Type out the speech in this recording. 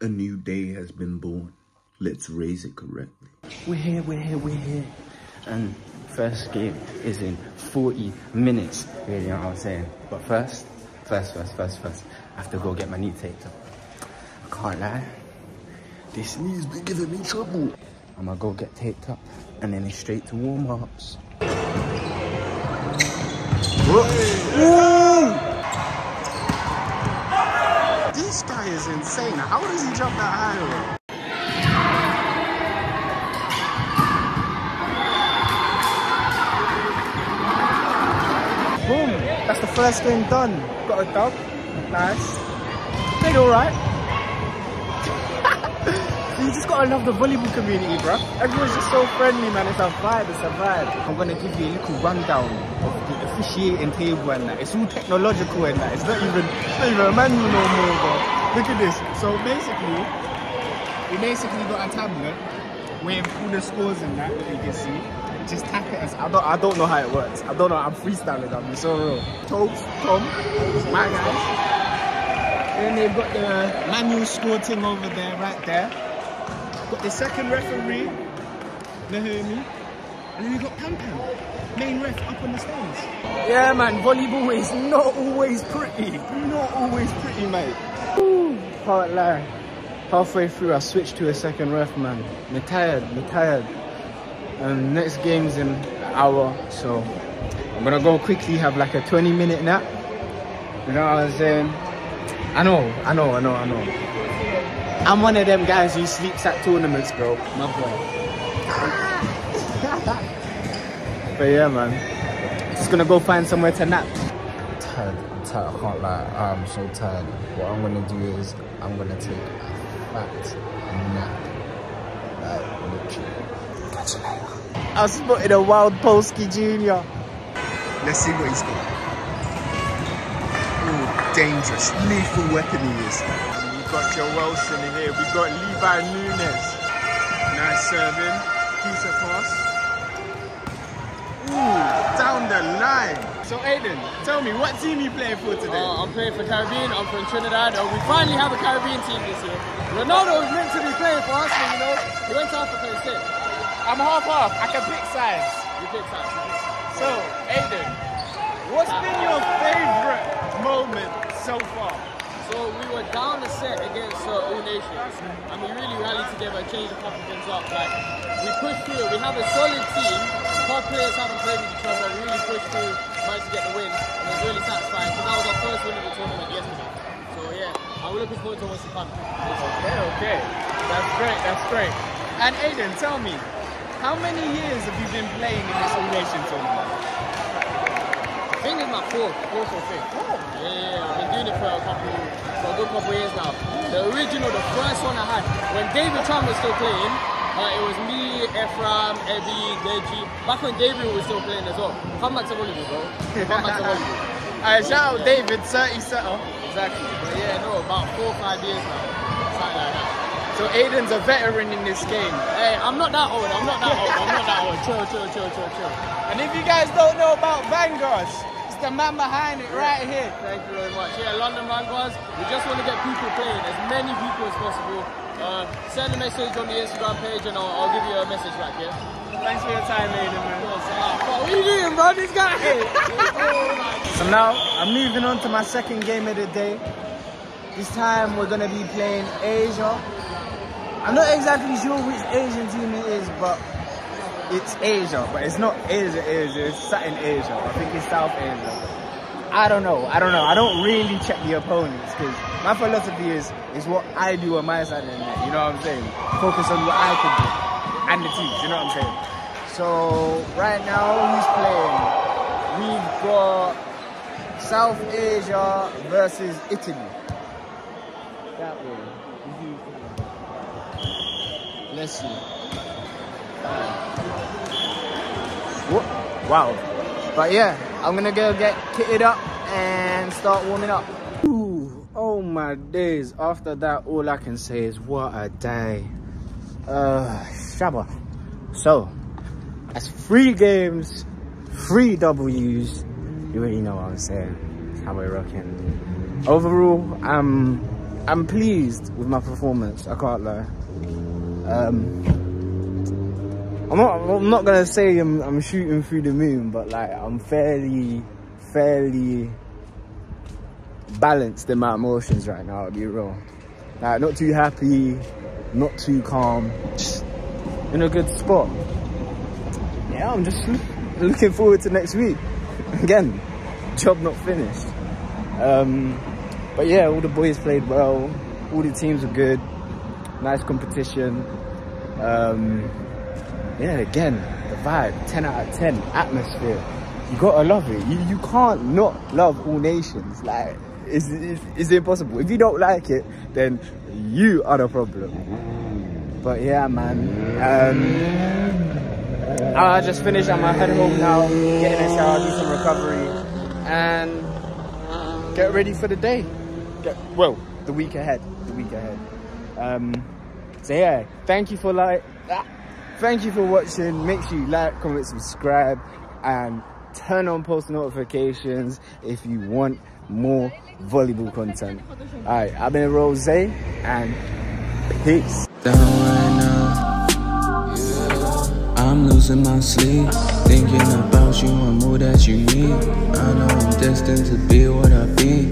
A new day has been born. Let's raise it correctly. We're here, we're here, we're here. And first game is in 40 minutes. You know what I'm saying? But first, first, first, first, first, I have to go get my knee taped up. I can't lie. This knee's been giving me trouble. I'm gonna go get taped up and then it's straight to warm-ups. This guy is insane. How does he jump that high? Boom! That's the first game done. Got a dub. Nice. Played alright. you just gotta love the volleyball community, bro. Everyone's just so friendly, man. It's a vibe, it's a vibe. I'm gonna give you a little rundown of the officiating table and that. It's all technological and that. It's not even, it's not even a manual no more, bro. Look at this. So basically, we basically got a tablet with all the scores and that that you can see. Just tap it as I don't I don't know how it works. I don't know. I'm freestyling. I'm so real. Toast, Tom, my guys. And then they've got the manual score thing over there, right there. Got the second referee, Nahumi. And then you got Pam Pam, main ref up on the stands. Yeah, man, volleyball is not always pretty. Not always pretty, mate. Lie. Halfway through, I switched to a second ref, man. Me tired, me tired. Um, next game's in an hour, so I'm gonna go quickly have like a 20 minute nap. You know what I'm saying? I know, I know, I know, I know. I'm one of them guys who sleeps at tournaments, bro. My boy. but yeah, man. Just gonna go find somewhere to nap. tired. I'm tired. I can't lie. I'm so tired. What I'm gonna do is I'm gonna take a fat nap. Like literally. Catch you later. I spotted a wild Polsky Junior. Let's see what he's got. Ooh, dangerous, lethal weapon he is. We've got Joe Wilson in here. We've got Levi Nunes. Nice serving. Decent pass. Ooh, down the line. So Aiden, tell me, what team you playing for today? Uh, I'm playing for Caribbean. I'm from Trinidad. Uh, we finally have a Caribbean team this year. Ronaldo was meant to be playing for us, but you know, he went to Africa instead. I'm half half. I can pick sides. You pick sides. So, Aiden, what's been your favorite moment so far? So we were down a set against uh, All Nations, and we really rallied together changed a couple things up. Like we pushed through. We have a solid team. Top players haven't played with each other. We really pushed through, managed to get the win, and it was really satisfying because that was our first win of the tournament yesterday. So yeah, we're looking forward to what's to come. Okay, okay. That's great, that's great. And Aiden, tell me, how many years have you been playing in this All Nation tournament? I think it's my fourth, fourth or fifth. Yeah, yeah, yeah. I've been doing it for a couple, for a good couple years now. The original, the first one I had, when David Tran was still playing, uh, it was me, Ephraim, Eddie, Deji. Back when David was still playing as well. Come back to volleyball, bro. Come back to volleyball. Alright, shout out David, 30 setter. Exactly. But yeah, no, about four or five years now. Something like that. So Aiden's a veteran in this game. Hey, I'm not that old. I'm not that old. I'm not that old. Chill, chill, chill, chill, chill. And if you guys don't know about Vanguard, it's the man behind it right here. Thank you very much. Yeah, London Vanguards, we just want to get people playing, as many people as possible. Uh, send a message on the Instagram page and I'll, I'll give you a message back, yeah? Thanks for your time, Aiden, man. What are you doing, bro? This guy. So now I'm moving on to my second game of the day. This time we're gonna be playing Asia. I'm not exactly sure which Asian team it is, but it's Asia. But it's not Asia, Asia. It's something Asia. I think it's South Asia. I don't know. I don't know. I don't really check the opponents because my philosophy is is what I do on my side of the net. You know what I'm saying? Focus on what I can do and the teams. You know what I'm saying? So right now, who's playing? We've got South Asia versus Italy. That way. Let's see. Wow. But yeah, I'm gonna go get kitted up and start warming up. Ooh, oh my days. After that, all I can say is what a day. Uh, Shabba. So, that's three games, three W's. You already know what I'm saying. How we're rocking. Overall, I'm I'm pleased with my performance. I can't lie. Um, I'm not. I'm not gonna say I'm, I'm shooting through the moon, but like I'm fairly, fairly balanced in my emotions right now. I'll be real. Like not too happy, not too calm, just in a good spot. Yeah, I'm just looking forward to next week. Again, job not finished. Um, but yeah, all the boys played well. All the teams were good. Nice competition. Um, yeah, again, the vibe, 10 out of 10, atmosphere. You gotta love it. You, you can't not love all nations. Like, it's, it's impossible. If you don't like it, then you are the problem. But yeah, man. Um, I just finished. I'm gonna head home now, getting a shower, do some recovery, and get ready for the day. Get, well, the week ahead. The week ahead. Um, so yeah, thank you for like, ah, thank you for watching. Make sure you like, comment, subscribe, and turn on post notifications if you want more volleyball content. All right, I've been Rosay, and peace. I'm losing my sleep, thinking about you and more that you need. I know I'm destined to be what I've been.